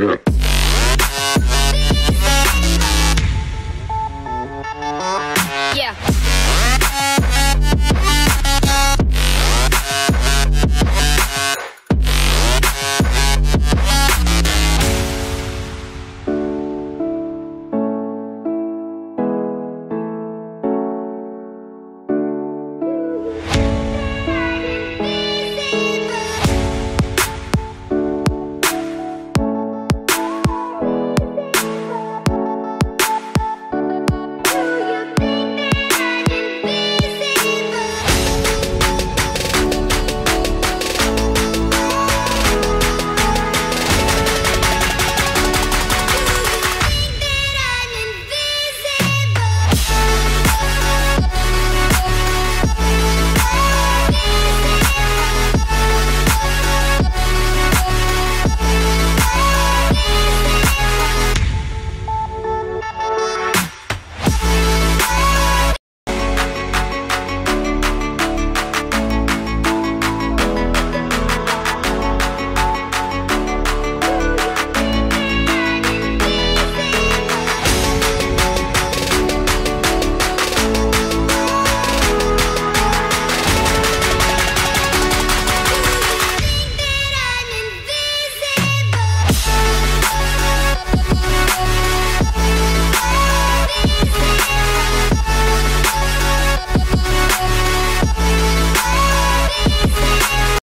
Yeah.